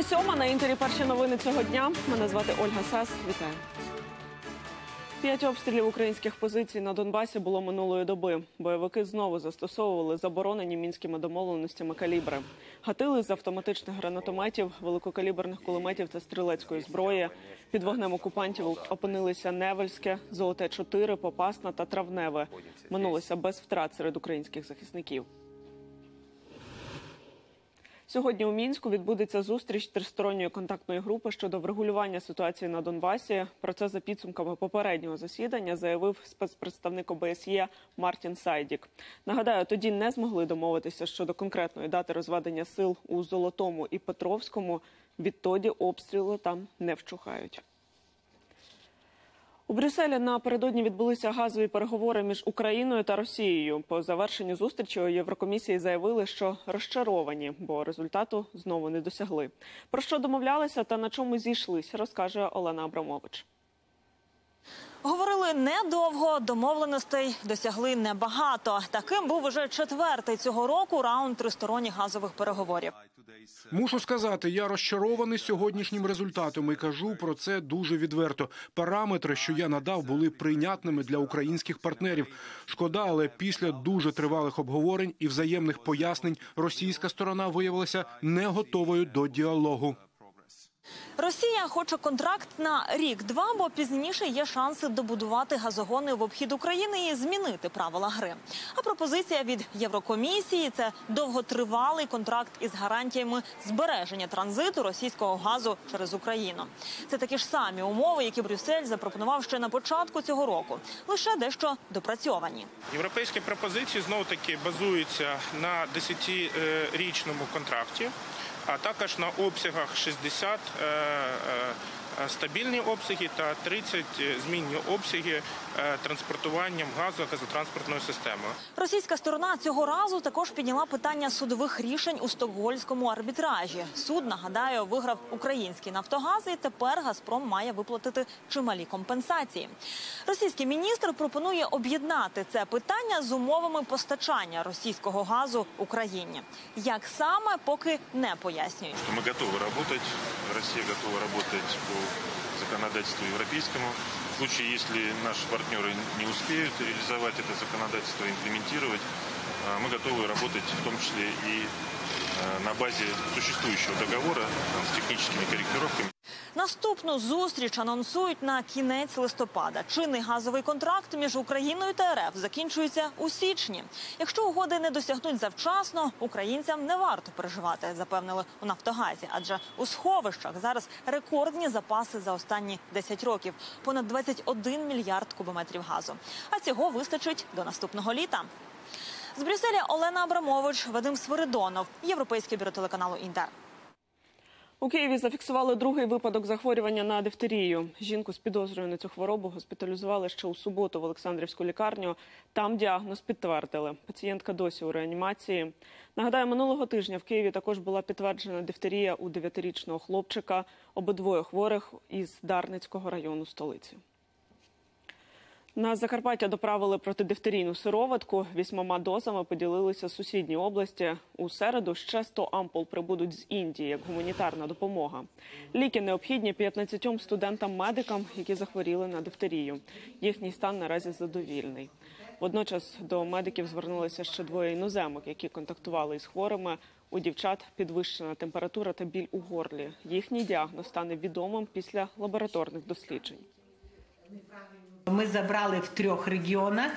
Нині сьома на інтері перші новини цього дня. Мене звати Ольга Сас. Вітаю. П'ять обстрілів українських позицій на Донбасі було минулої доби. Бойовики знову застосовували заборонені мінськими домовленостями калібри. Гатили з автоматичних гранатометів, великокаліберних кулеметів та стрілецької зброї. Під вогнем окупантів опинилися Невельське, Золоте 4 Попасна та Травневе. Минулося без втрат серед українських захисників. Сьогодні у мінську відбудеться зустріч тристоронньої контактної групи щодо врегулювання ситуації на Донбасі. Про це за підсумками попереднього засідання заявив спецпредставник ОБСЄ Мартін Сайдік. Нагадаю, тоді не змогли домовитися щодо конкретної дати розведення сил у Золотому і Петровському. Відтоді обстріли там не вщухають. У Брюсселі напередодні відбулися газові переговори між Україною та Росією. По завершенню зустрічі у Єврокомісії заявили, що розчаровані, бо результату знову не досягли. Про що домовлялися та на чому зійшлися, розкаже Олена Абрамович. Говорили недовго, домовленостей досягли небагато. Таким був уже четвертий цього року раунд тристоронніх газових переговорів. Мушу сказати, я розчарований сьогоднішнім результатом і кажу про це дуже відверто. Параметри, що я надав, були прийнятними для українських партнерів. Шкода, але після дуже тривалих обговорень і взаємних пояснень російська сторона виявилася не готовою до діалогу. Росія хоче контракт на рік-два, бо пізніше є шанси добудувати газогони в обхід України і змінити правила гри. А пропозиція від Єврокомісії це довготривалий контракт із гарантіями збереження транзиту російського газу через Україну. Це такі ж самі умови, які Брюссель запропонував ще на початку цього року, лише дещо допрацьовані. Європейські пропозиції знову таки базуються на 10-річному контракті, а також на обсягах 60 е, е, стабільні обсяги та 30 змінні обсяги е, транспортуванням газу газотранспортною системою. Російська сторона цього разу також підняла питання судових рішень у стокгольському арбітражі. Суд нагадаю виграв український Нафтогаз, і тепер Газпром має виплатити чималі компенсації. Російський міністр пропонує об'єднати це питання з умовами постачання російського газу Україні. Як саме поки не пояснюють. что мы готовы работать, Россия готова работать по законодательству европейскому. В случае, если наши партнеры не успеют реализовать это законодательство, имплементировать, э, мы готовы работать в том числе и э, на базе существующего договора там, с техническими корректировками. Наступну зустріч анонсують на кінець листопада. Чинний газовий контракт між Україною та РФ закінчується у січні. Якщо угоди не досягнуть завчасно, українцям не варто переживати, запевнили у Нафтогазі. Адже у сховищах зараз рекордні запаси за останні 10 років понад 21 мільярд кубометрів газу. А цього вистачить до наступного літа. З Брюсселя Олена Абрамович, Вадим Свиридонов, Європейське бюро телеканалу Інтер. У Києві зафіксували другий випадок захворювання на дифтерію. Жінку з підозрою на цю хворобу госпіталізували ще у суботу в Олександрівську лікарню. Там діагноз підтвердили. Пацієнтка досі у реанімації. Нагадаю, минулого тижня в Києві також була підтверджена дифтерія у 9-річного хлопчика. Обидвоє хворих із Дарницького району столиці. На Закарпаття доправили протидифтерійну сироватку. Вісьмома дозами поділилися сусідні області. У середу ще 100 ампул прибудуть з Індії як гуманітарна допомога. Ліки необхідні 15 студентам-медикам, які захворіли на дифтерію. Їхній стан наразі задовільний. Водночас до медиків звернулися ще двоє іноземок, які контактували із хворими. У дівчат підвищена температура та біль у горлі. Їхній діагноз стане відомим після лабораторних досліджень. Ми забрали в трьох регіонах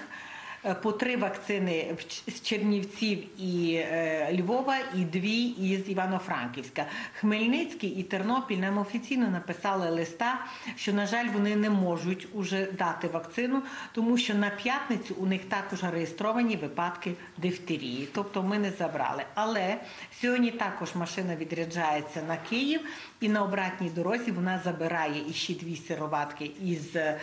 по три вакцини з Чернівців і е, Львова, і дві із Івано-Франківська. Хмельницький і Тернопіль нам офіційно написали листа, що на жаль вони не можуть уже дати вакцину, тому що на п'ятницю у них також реєстровані випадки дифтерії. Тобто ми не забрали. Але сьогодні також машина відряджається на Київ, і на обратній дорозі вона забирає іще дві сироватки із е,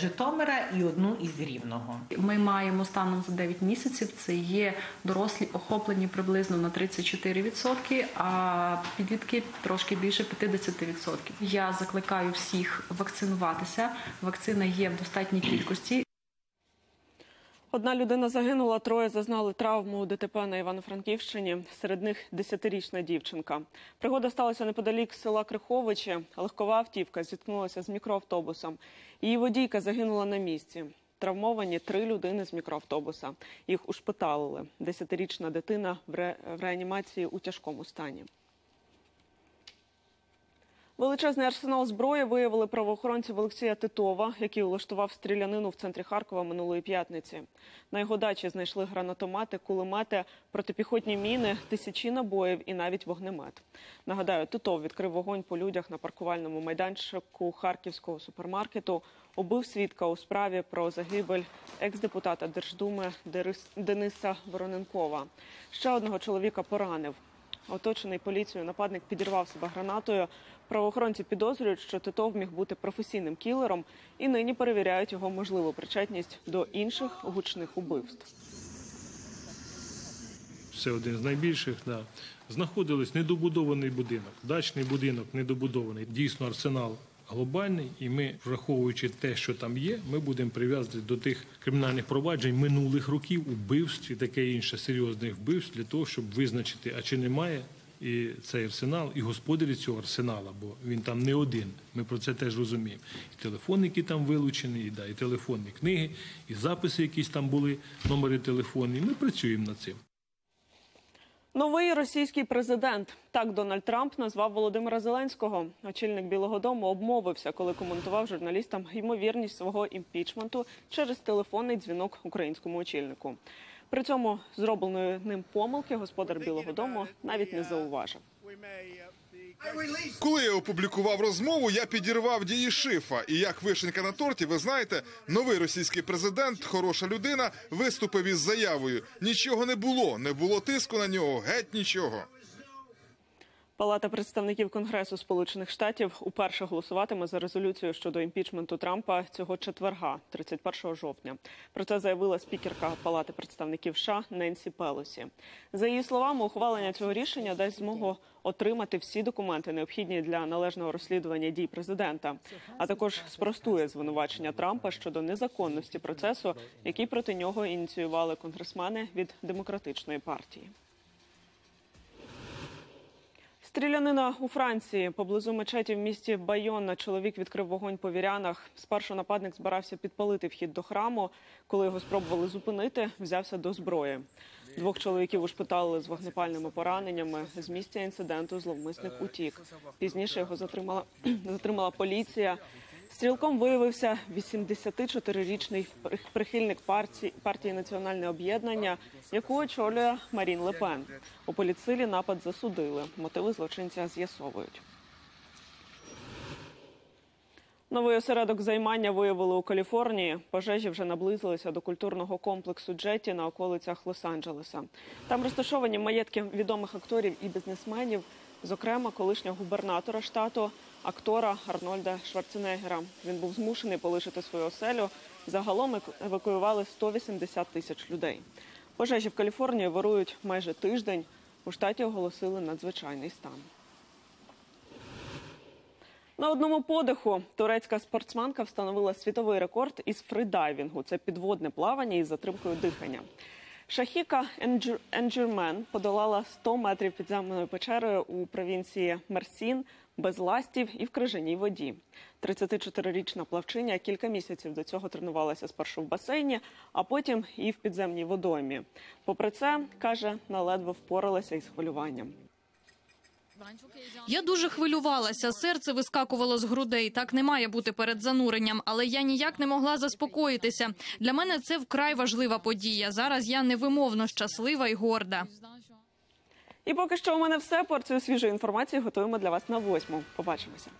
Житомира і одну із Рівного. Ми маємо станом за 9 місяців. Це є дорослі охоплені приблизно на 34%, а підлітки трошки більше 50%. Я закликаю всіх вакцинуватися. Вакцина є в достатній кількості. Одна людина загинула, троє зазнали травму у ДТП на Івано-Франківщині. Серед них десятирічна дівчинка. Пригода сталася неподалік села Криховичі. Легкова автівка зіткнулася з мікроавтобусом. Її водійка загинула на місці. Травмовані три людини з мікроавтобуса. Їх ушпиталили. Десятирічна дитина в ре- реанімації у тяжкому стані. Величезний арсенал зброї виявили правоохоронці в Олексія Титова, який улаштував стрілянину в центрі Харкова минулої п'ятниці. На його дачі знайшли гранатомети, кулемети, протипіхотні міни, тисячі набоїв і навіть вогнемет. Нагадаю, Титов відкрив вогонь по людях на паркувальному майданчику харківського супермаркету. Убив свідка у справі про загибель екс-депутата Держдуми Дениса Вороненкова. Ще одного чоловіка поранив. Оточений поліцією нападник підірвав себе гранатою. Правоохоронці підозрюють, що Титов міг бути професійним кілером і нині перевіряють його можливу причетність до інших гучних убивств. Це один з найбільших. Да. Знаходились недобудований будинок, дачний будинок недобудований. Дійсно, арсенал глобальний, і ми, враховуючи те, що там є, ми будемо прив'язати до тих кримінальних проваджень минулих років, убивств і таке інше серйозних вбивств для того, щоб визначити, а чи немає і цей арсенал, і господарі цього арсенала, бо він там не один. Ми про це теж розуміємо. І телефони, які там вилучені, і, да, і телефонні книги, і записи, якісь там були, номери телефонні. Ми працюємо над цим. Новий російський президент так Дональд Трамп назвав Володимира Зеленського. Очільник Білого Дому обмовився, коли коментував журналістам ймовірність свого імпічменту через телефонний дзвінок українському очільнику. При цьому зробленої ним помилки господар Білого Дому навіть не зауважив. Коли я опублікував розмову, я підірвав дії шифа. І як вишенька на торті, ви знаєте, новий російський президент, хороша людина, виступив із заявою. Нічого не було, не було тиску на нього, геть нічого. Палата представників Конгресу Сполучених Штатів уперше голосуватиме за резолюцію щодо імпічменту Трампа цього четверга, 31 жовтня. Про це заявила спікерка Палати представників США Ненсі Пелосі. За її словами, ухвалення цього рішення дасть змогу отримати всі документи, необхідні для належного розслідування дій президента, а також спростує звинувачення Трампа щодо незаконності процесу, який проти нього ініціювали конгресмени від демократичної партії. Стрілянина у Франції поблизу мечеті в місті Байонна чоловік відкрив вогонь по вірянах. Спершу нападник збирався підпалити вхід до храму. Коли його спробували зупинити, взявся до зброї. Двох чоловіків ушпиталили з вогнепальними пораненнями. З місця інциденту зловмисник утік. Пізніше його затримала затримала поліція. Стрілком виявився 84-річний прихильник партії, партії Національне об'єднання, яку очолює Марін Лепен. У поліцилі напад засудили. Мотиви злочинця з'ясовують. Новий осередок займання виявили у Каліфорнії. Пожежі вже наблизилися до культурного комплексу Джеті на околицях Лос-Анджелеса. Там розташовані маєтки відомих акторів і бізнесменів, зокрема колишнього губернатора штату, актора Арнольда Шварценеггера. Він був змушений полишити свою оселю. Загалом евакуювали 180 тисяч людей. Пожежі в Каліфорнії вирують майже тиждень. У штаті оголосили надзвичайний стан. На одному подиху турецька спортсменка встановила світовий рекорд із фридайвінгу. Це підводне плавання із затримкою дихання. Шахіка Енджурмен подолала 100 метрів підземною печерою у провінції Мерсін без ластів і в крижаній воді. 34-річна плавчиня кілька місяців до цього тренувалася спершу в басейні, а потім і в підземній водоймі. Попри це, каже, наледве впоралася із хвилюванням. Я дуже хвилювалася, серце вискакувало з грудей. Так не має бути перед зануренням, але я ніяк не могла заспокоїтися. Для мене це вкрай важлива подія. Зараз я невимовно щаслива і горда. І поки що у мене все. Порцію свіжої інформації готуємо для вас на восьму. Побачимося.